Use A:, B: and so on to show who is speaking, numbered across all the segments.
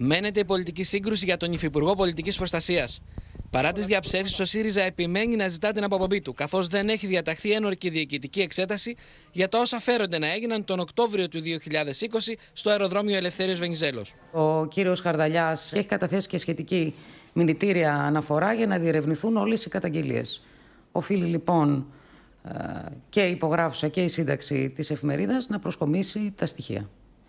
A: Μένεται η πολιτική σύγκρουση για τον Υφυπουργό Πολιτικής Προστασίας. Παρά τις διαψεύσεις, ο ΣΥΡΙΖΑ επιμένει να ζητά την αποπομπή του, καθώς δεν έχει διαταχθεί ένορκη διοικητική εξέταση για τα όσα φέρονται να έγιναν τον Οκτώβριο του 2020 στο αεροδρόμιο Ελευθέριος Βενιζέλος.
B: Ο κύριος Χαρδαλιάς έχει καταθέσει και σχετική μηνυτήρια αναφορά για να διερευνηθούν όλες οι καταγγελίες. Οφείλει λοιπόν ε, και η υπογράφουσα και η σύνταξη της εφημερίδας να προσκομίσει τα στοιχεία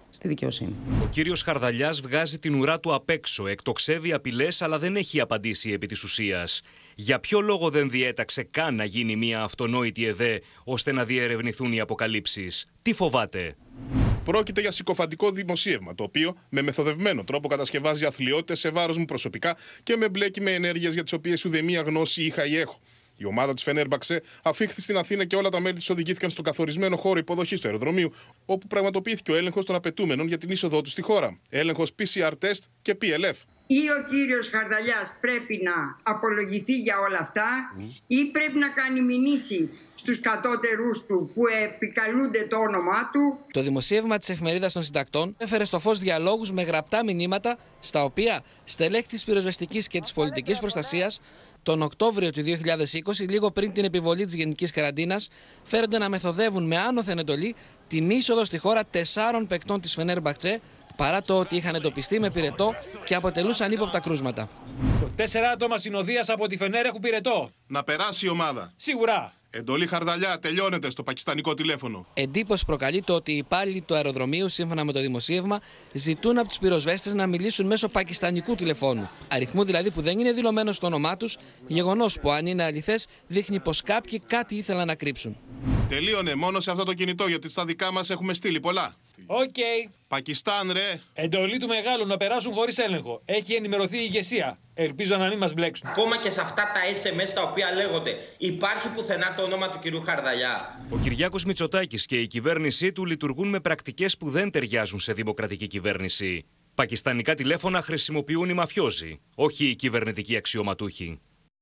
B: στη δικαιοσύνη.
C: Ο κύριος Χαρδαλιάς βγάζει την ουρά του απ' έξω, εκτοξεύει απειλές, αλλά δεν έχει απαντήσει επί της ουσίας. Για ποιο λόγο δεν διέταξε καν να γίνει μια αυτονόητη ΕΔΕ ώστε να διερευνηθούν οι αποκαλύψεις; Τι φοβάται;
D: Πρόκειται για συκοφαντικό δημοσίευμα, το οποίο με μεθοδευμένο τρόπο κατασκευάζει αθλειότητες σε βάρος μου προσωπικά και με μπλέκει με ενέργειες για τις οποίες ουδέμια γνώση είχα ή έχω. Η ομάδα της Φενέρμπαξε αφήχθη στην Αθήνα και όλα τα μέλη της οδηγήθηκαν στο καθορισμένο χώρο υποδοχής του αεροδρομίου, όπου πραγματοποιήθηκε ο έλεγχος των απαιτούμενων για την είσοδό τους στη χώρα. Έλεγχος PCR test και PLF.
E: Ή ο κύριος Χαρδαλιάς πρέπει να απολογηθεί για όλα αυτά ή πρέπει να κάνει μηνύσεις στους κατώτερους του που επικαλούνται το όνομά του.
A: Το δημοσίευμα της εφημερίδας των συντακτών έφερε στο φως διαλόγους με γραπτά μηνύματα, στα οποία στελέχη της πυροσβεστικής και της πολιτικής προστασίας τον Οκτώβριο του 2020, λίγο πριν την επιβολή της γενικής καραντίνας, φέρονται να μεθοδεύουν με άνωθεν εντολή την είσοδο στη χώρα τεσσάρων παικτών της Φενέρ Μπαχτσέ, παρά το ότι είχαν εντοπιστεί με πυρετό και αποτελούσαν ύποπτα κρούσματα.
F: Τέσσερα άτομα συνοδείας από τη Φενέρ έχουν πυρετό.
D: Να περάσει η ομάδα.
F: Σίγουρα.
D: Εντολή Χαρδαλιά, τελειώνεται στο πακιστανικό τηλέφωνο.
A: Εντύπωση προκαλεί το ότι οι υπάλληλοι του αεροδρομίου, σύμφωνα με το δημοσίευμα, ζητούν από τους πυροσβέστες να μιλήσουν μέσω πακιστανικού τηλεφώνου. Αριθμού δηλαδή που δεν είναι δηλωμένο στο όνομά τους, γεγονός που αν είναι αληθές δείχνει πως κάποιοι κάτι ήθελαν να κρύψουν.
D: Τελείωνε μόνο σε αυτό το κινητό, γιατί στα δικά μας έχουμε στείλει πολλά.
F: Οκ.
D: Πακιστάν, ρε.
F: Εντολή του μεγάλου να περάσουν χωρίς έλεγχο. Έχει ενημερωθεί η ηγεσία. Ελπίζω να μην μας μπλέξουν.
G: Ακόμα και σε αυτά τα SMS τα οποία λέγονται, υπάρχει πουθενά το όνομα του κυρίου Χαρδαλιά.
C: Ο Κυριάκος Μητσοτάκης και η κυβέρνησή του λειτουργούν με πρακτικές που δεν ταιριάζουν σε δημοκρατική κυβέρνηση. Πακιστανικά τηλέφωνα χρησιμοποιούν οι μαφιόζοι, όχι οι κυβερνητικοί αξιωματούχοι.